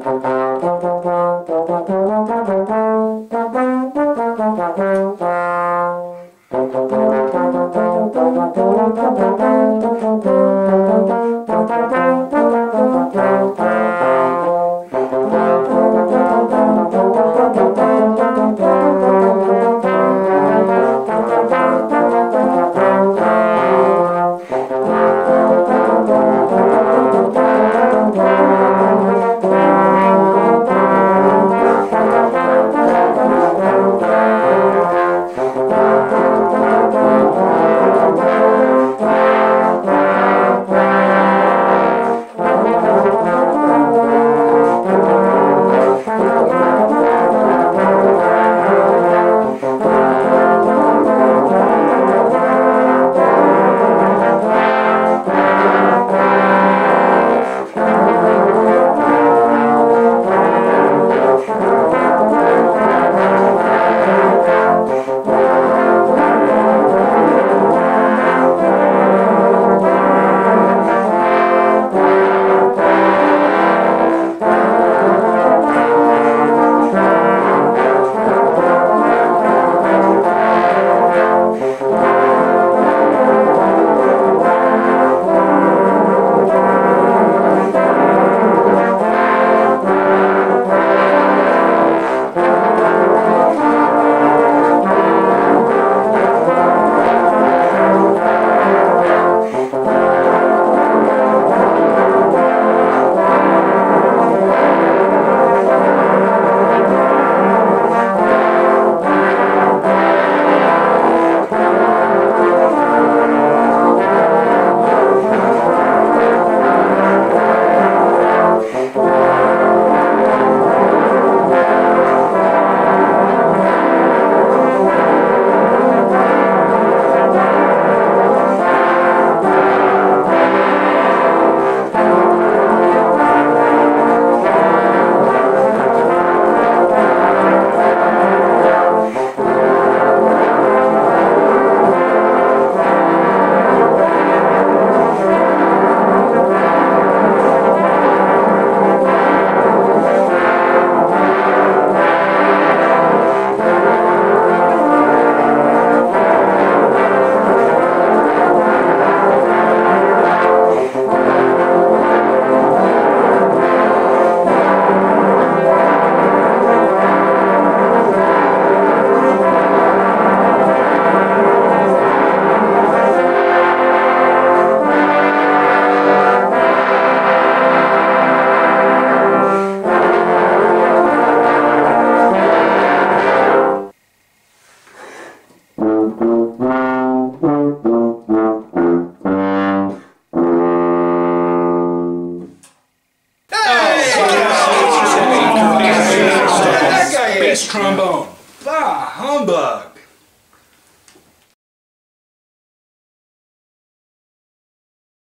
Thank you. Trombone. Bah, humbug.